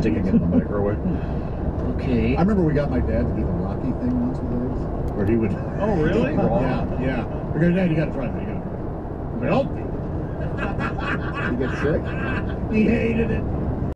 sticking it in the microwave. Okay. I remember we got my dad to do the Rocky thing once with eggs, where he would. Oh, really? yeah, yeah. We're going, Dad, you gotta try it. You gotta try it. Well, You get sick? he hated it.